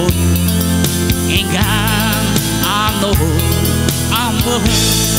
amor, engana amor, amor.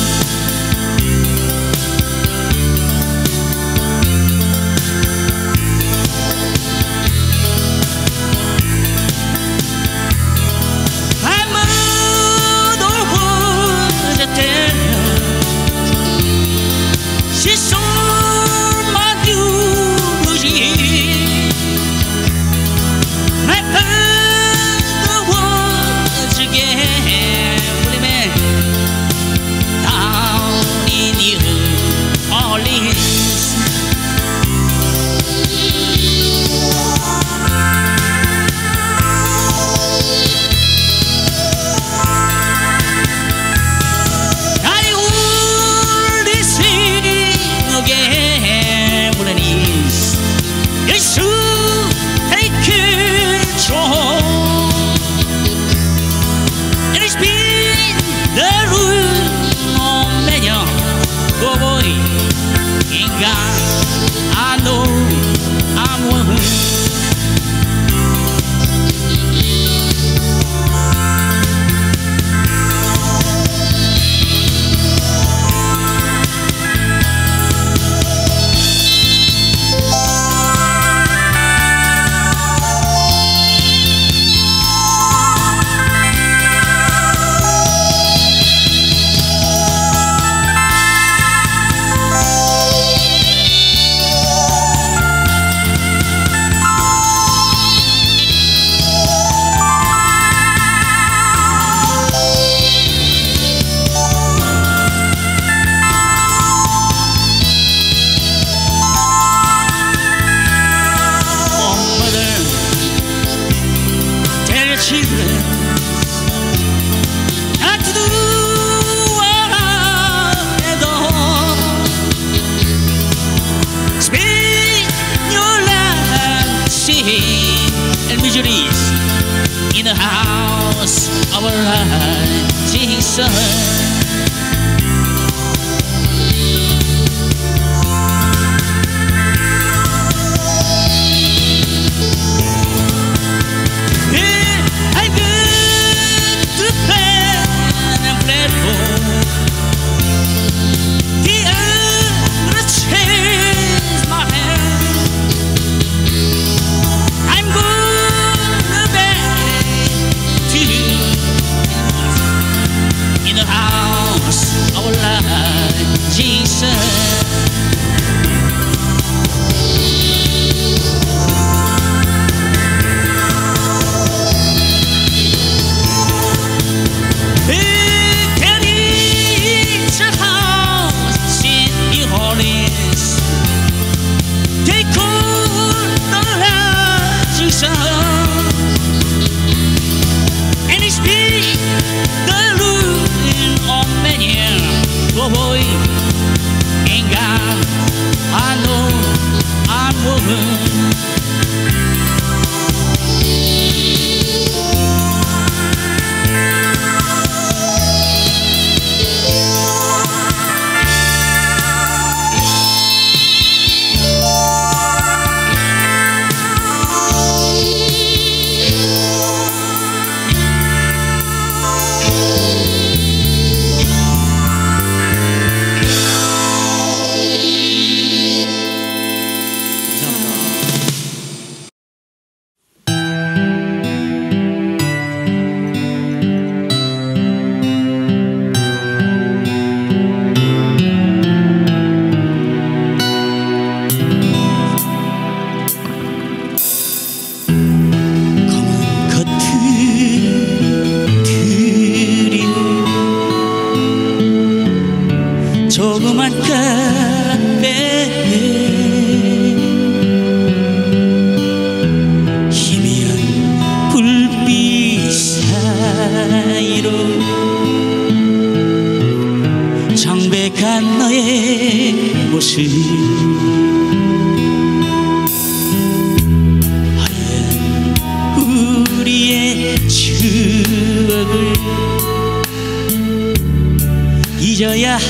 一生。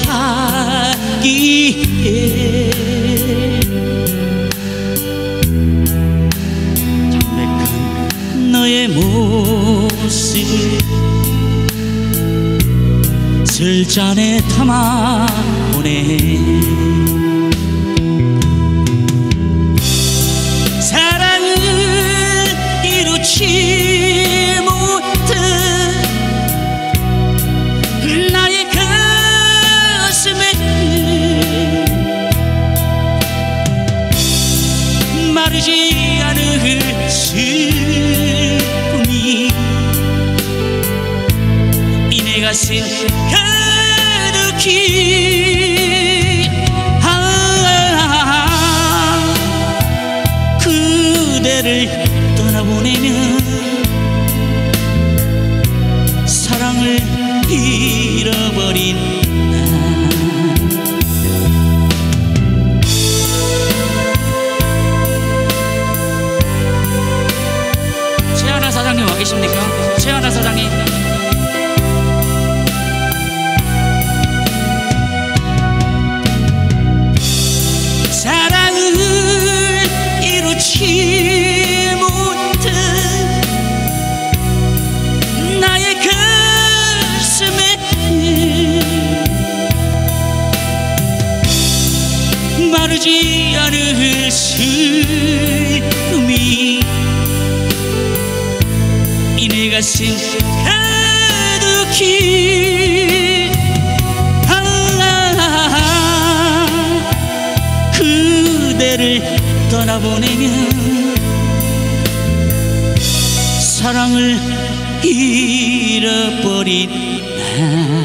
하기에. 담백한 너의 모습 술잔에 담아 보내 morir. 가득히 아 그대를 떠나보내면 사랑을 잃어버린 나